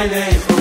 your name.